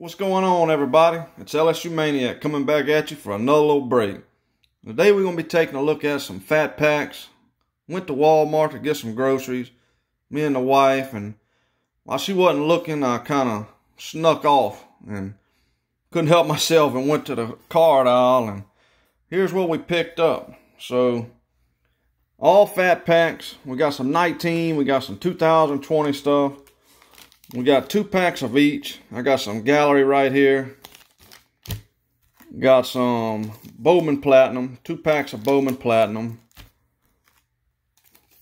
What's going on, everybody? It's LSU Maniac coming back at you for another little break. Today we're going to be taking a look at some fat packs. Went to Walmart to get some groceries. Me and the wife, and while she wasn't looking, I kind of snuck off and couldn't help myself and went to the card aisle. And here's what we picked up. So, all fat packs. We got some 19, we got some 2020 stuff. We got two packs of each. I got some Gallery right here. Got some Bowman Platinum. Two packs of Bowman Platinum.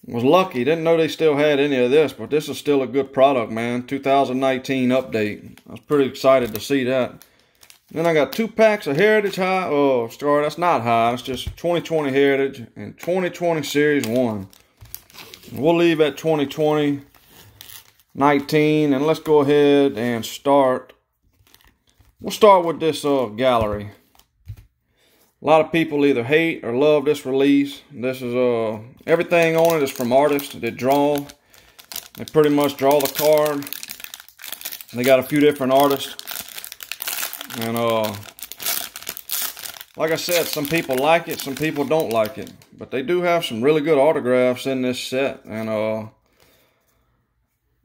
Was lucky. Didn't know they still had any of this, but this is still a good product, man. 2019 update. I was pretty excited to see that. Then I got two packs of Heritage High. Oh, sorry, that's not high. It's just 2020 Heritage and 2020 Series 1. We'll leave at 2020 19 and let's go ahead and start. We'll start with this uh, gallery. A lot of people either hate or love this release. This is uh everything on it is from artists that draw. They pretty much draw the card. They got a few different artists. And uh like I said some people like it some people don't like it. But they do have some really good autographs in this set. And uh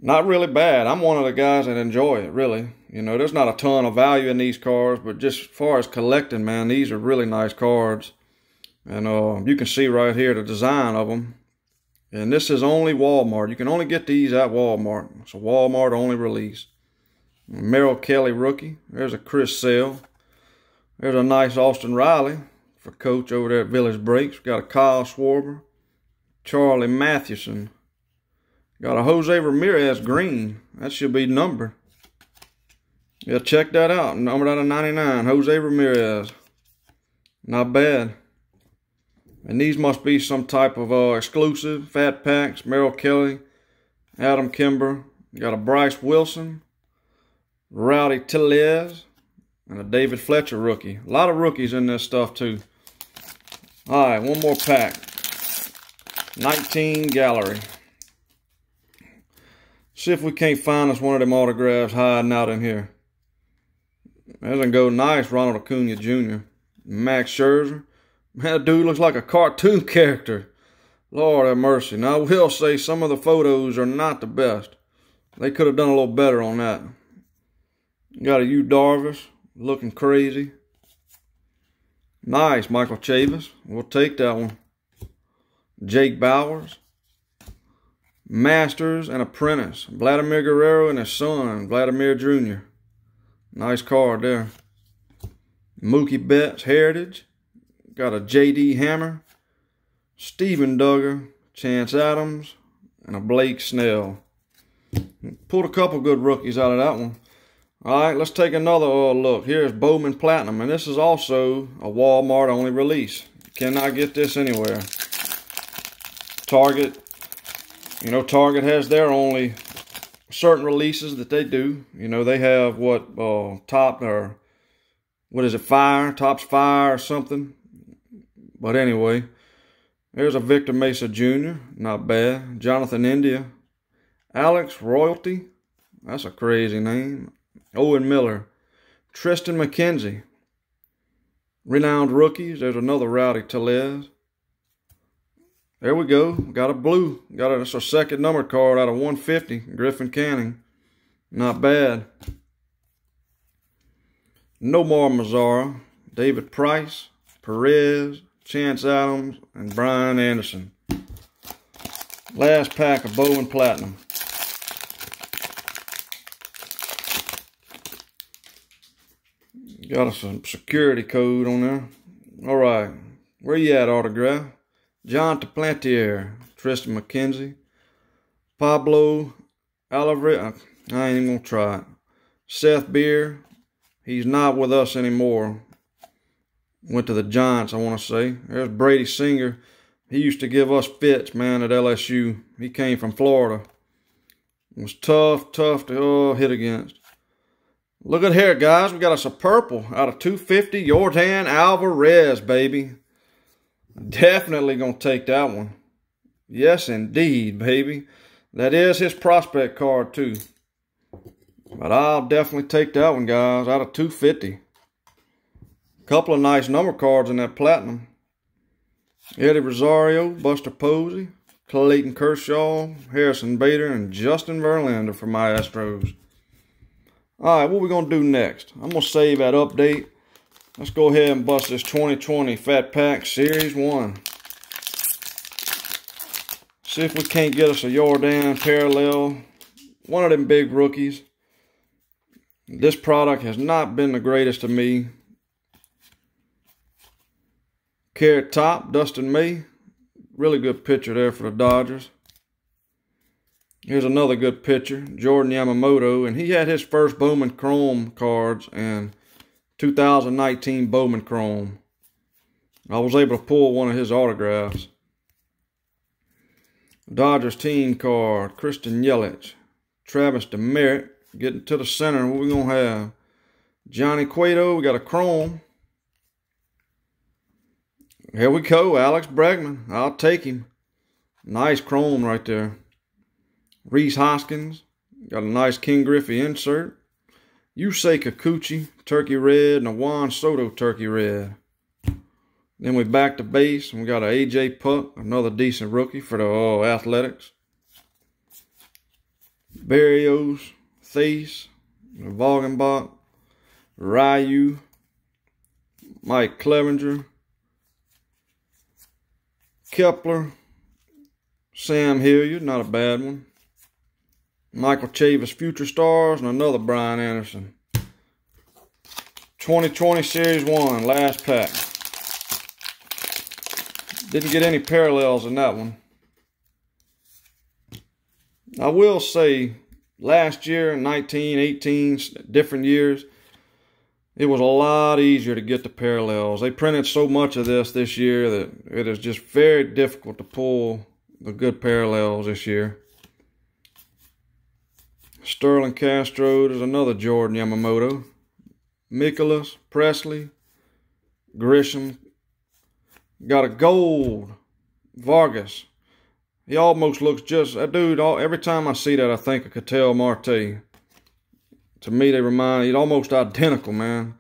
not really bad. I'm one of the guys that enjoy it, really. You know, there's not a ton of value in these cards, but just as far as collecting, man, these are really nice cards. And uh, you can see right here the design of them. And this is only Walmart. You can only get these at Walmart. It's a Walmart only release. Merrill Kelly rookie. There's a Chris Sale. There's a nice Austin Riley for coach over there at Village Breaks. Got a Kyle Schwarber. Charlie Mathewson. Got a Jose Ramirez green. That should be number. Yeah, check that out. Numbered out of 99. Jose Ramirez. Not bad. And these must be some type of uh, exclusive. Fat packs. Merrill Kelly. Adam Kimber. Got a Bryce Wilson. Rowdy Tellez. And a David Fletcher rookie. A lot of rookies in this stuff too. All right, one more pack. 19 Gallery. See if we can't find us one of them autographs hiding out in here. Doesn't go nice, Ronald Acuna Jr. Max Scherzer. Man, that dude looks like a cartoon character. Lord have mercy. Now, I will say some of the photos are not the best. They could have done a little better on that. Got a Yu Darvish looking crazy. Nice, Michael Chavis. We'll take that one. Jake Bauers. Masters and Apprentice. Vladimir Guerrero and his son, Vladimir Jr. Nice card there. Mookie Betts Heritage. Got a J.D. Hammer. Steven Duggar. Chance Adams. And a Blake Snell. Pulled a couple good rookies out of that one. All right, let's take another uh, look. Here's Bowman Platinum, and this is also a Walmart only release. cannot get this anywhere. Target you know, Target has their only certain releases that they do. You know, they have what uh, top or what is it, fire, Topps fire or something. But anyway, there's a Victor Mesa Jr. Not bad. Jonathan India. Alex Royalty. That's a crazy name. Owen Miller. Triston McKenzie. Renowned rookies. There's another Rowdy Tellez. There we go. Got a blue. Got a, a second number card out of 150. Griffin Canning. Not bad. Nomar Mazara. David Price. Perez. Chance Adams. And Brian Anderson. Last pack of Bowman Platinum. Got us some security code on there. All right. Where you at, autograph? Jon Duplantier, Triston McKenzie, Pablo Oliveira. I ain't even gonna try it. Seth Beer, he's not with us anymore. Went to the Giants, I want to say. There's Brady Singer. He used to give us fits, man, at LSU. He came from Florida. It was tough, tough to oh, hit against. Look at here, guys. We got us a purple out of 250 Yordan Alvarez, baby. Definitely going to take that one. Yes, indeed, baby. That is his prospect card, too. But I'll definitely take that one, guys, out of 250. Couple of nice number cards in that platinum. Eddie Rosario, Buster Posey, Clayton Kershaw, Harrison Bader, and Justin Verlander for my Astros. All right, what we going to do next? I'm going to save that update. Let's go ahead and bust this 2020 Fat Pack Series 1. See if we can't get us a Yordan parallel. One of them big rookies. This product has not been the greatest to me. Carrot top, Dustin May. Really good pitcher there for the Dodgers. Here's another good pitcher, Jordan Yamamoto, and he had his first Bowman Chrome cards in 2019 Bowman Chrome. I was able to pull one of his autographs. Dodgers team card, Christian Yelich, Travis Demeritte, getting to the center. What we gonna have? Johnny Cueto, we got a Chrome. Here we go, Alex Bregman. I'll take him. Nice chrome right there. Rhys Hoskins. Got a nice King Griffey insert. Yusei Kikuchi, Turkey Red, and a Juan Soto Turkey Red. Then we back to base, and we got a AJ Puk, another decent rookie for the uh, Athletics. Barrios, Thies, Vogelbach, Ryu, Mike Clevinger, Kepler, Sam Hilliard, not a bad one. Michael Chavis Future Stars, and another Brian Anderson. 2020 Series 1, last pack. Didn't get any parallels in that one. I will say, last year, 19, 18, different years, it was a lot easier to get the parallels. They printed so much of this this year that it is just very difficult to pull the good parallels this year. Starlin Castro, there's another Jordan Yamamoto. Mikolas, Presley, Grisham. Got a gold Vargas. He almost looks just, that dude, all, every time I see that, I think of Ketel Marte to me, they remind he's almost identical, man.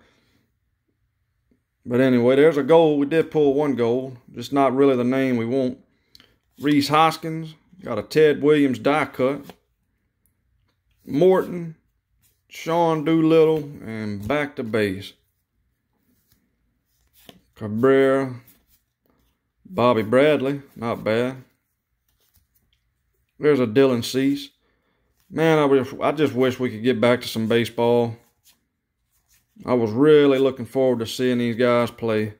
But anyway, there's a goal. We did pull one goal, just not really the name we want. Rhys Hoskins got a Ted Williams die cut. Morton, Sean Doolittle, and back to base. Cabrera, Bobby Bradley, not bad. There's a Dylan Cease. Man, I, wish, I just wish we could get back to some baseball. I was really looking forward to seeing these guys play.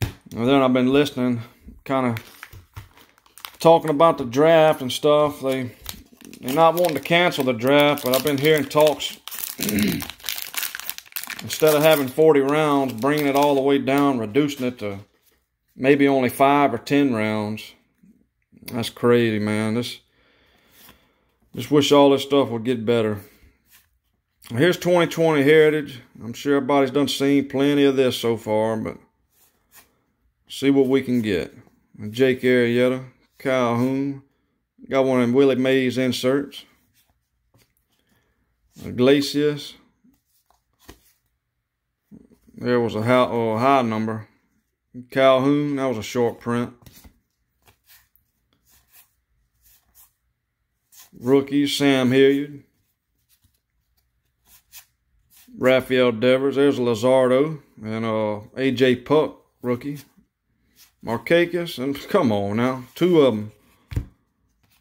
And then I've been listening, kind of talking about the draft and stuff. They they're not wanting to cancel the draft, but I've been hearing talks. Instead of having 40 rounds, bringing it all the way down, reducing it to maybe only five or 10 rounds. That's crazy, man. This just wish all this stuff would get better. Here's 2020 Heritage. I'm sure everybody's done seen plenty of this so far, but see what we can get. Jake Arrieta, Calhoun. Got one of Willie Mays inserts. Iglesias. There was a high, oh, high number. Calhoun, that was a short print. Rookie Sam Hilliard. Rafael Devers. There's Luzardo. And uh, A.J. Puk, rookie. Markakis. And come on now. Two of them.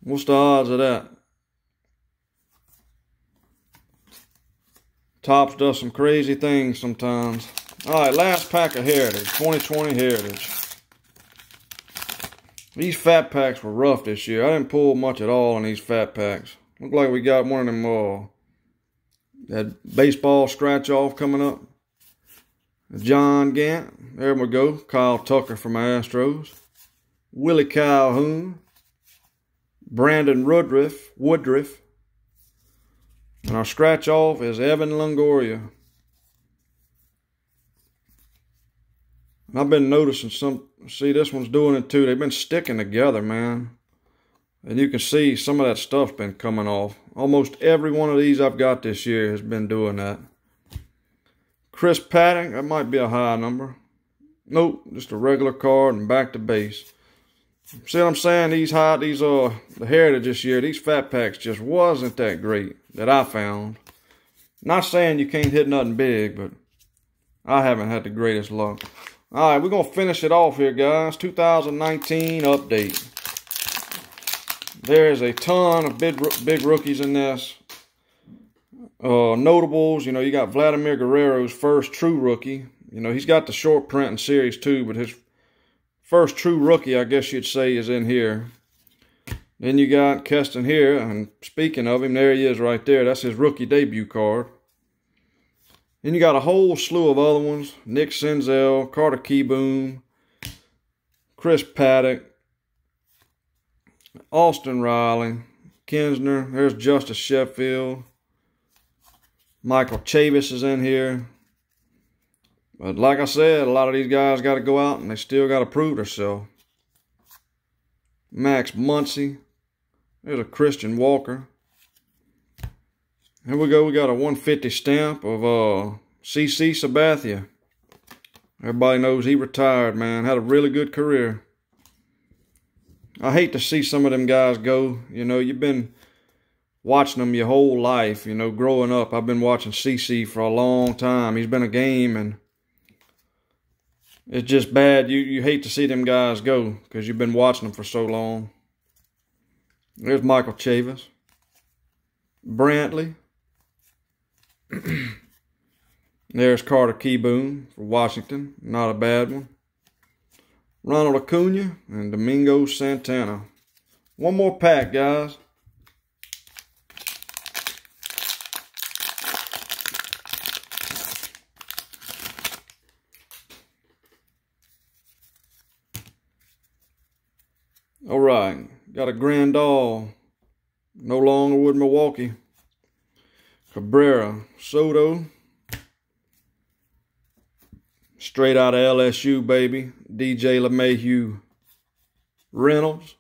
What's the odds of that? Topps does some crazy things sometimes. All right, last pack of Heritage. 2020 Heritage. These fat packs were rough this year. I didn't pull much at all in these fat packs. Look like we got one of them, uh, that baseball scratch off coming up. John Gant. There we go. Kyle Tucker from Astros. Willie Calhoun. Brandon Woodruff. Woodruff. And our scratch off is Evan Longoria. I've been noticing some, see this one's doing it too. They've been sticking together, man. And you can see some of that stuff's been coming off. Almost every one of these I've got this year has been doing that. Chris Paddack, that might be a high number. Nope, just a regular card and back to base. See what I'm saying? These high, these uh, the Heritage this year, these fat packs just wasn't that great that I found. Not saying you can't hit nothing big, but I haven't had the greatest luck. All right, we're going to finish it off here, guys. 2019 update. There is a ton of big, big rookies in this. Uh, notables, you know, you got Vladimir Guerrero's first true rookie. You know, he's got the short print in Series 2, but his first true rookie, I guess you'd say, is in here. Then you got Keston Hiura, and speaking of him, there he is right there. That's his rookie debut card. Then you got a whole slew of other ones. Nick Senzel, Carter Kieboom, Chris Paddack, Austin Riley, Kinsner. There's Justus Sheffield. Michael Chavis is in here. But like I said, a lot of these guys got to go out and they still got to prove themselves. Max Muncy. There's a Christian Walker. Here we go. We got a 150 stamp of uh, CC Sabathia. Everybody knows he retired, man. Had a really good career. I hate to see some of them guys go. You know, you've been watching them your whole life. You know, growing up, I've been watching CC for a long time. He's been a game, and it's just bad. You you hate to see them guys go because you've been watching them for so long. There's Michael Chavis. Brantley. There's Carter Kieboom for Washington. Not a bad one. Ronald Acuna and Domingo Santana. One more pack, guys. All right, got a Grandal. No longer with Milwaukee. Cabrera, Soto. Straight out of LSU, baby. DJ LeMahieu. Reynolds.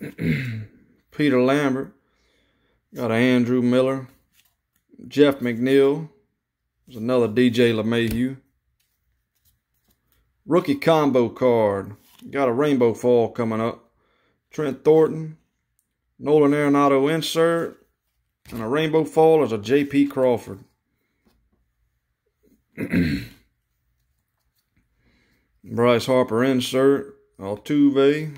Peter Lambert. Got a Andrew Miller. Jeff McNeil. There's another DJ LeMahieu. Rookie combo card. Got a rainbow fall coming up. Trent Thornton. Nolan Arenado insert. And a rainbow fall is a J.P. Crawford. Bryce Harper insert. Altuve.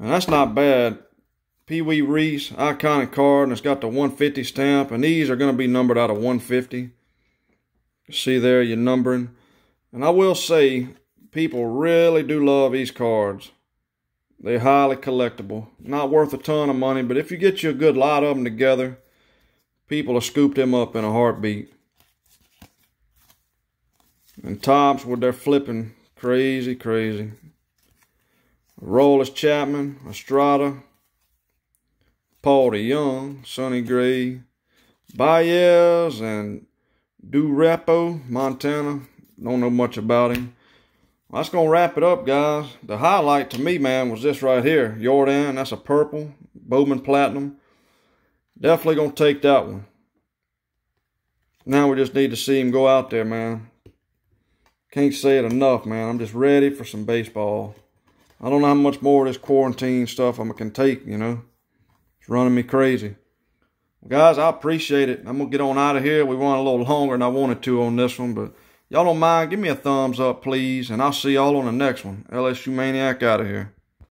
And that's not bad. Pee Wee Reese, iconic card, and it's got the 150 stamp. And these are going to be numbered out of 150. See there, your numbering. And I will say, people really do love these cards. They're highly collectible. Not worth a ton of money, but if you get you a good lot of them together, people will scoop them up in a heartbeat. And Topps with their flipping crazy, crazy. Aroldis Chapman, Estrada, Paul DeJong, Sonny Gray, Baez, and Durepo, Montana. Don't know much about him. That's going to wrap it up, guys. The highlight to me, man, was this right here. Jordan, that's a purple. Bowman Platinum. Definitely going to take that one. Now we just need to see him go out there, man. Can't say it enough, man. I'm just ready for some baseball. I don't know how much more of this quarantine stuff I can take, you know. It's running me crazy. Well, guys, I appreciate it. I'm going to get on out of here. We went a little longer than I wanted to on this one, but... Y'all don't mind, give me a thumbs up, please. And I'll see y'all on the next one. LSU Maniac out of here.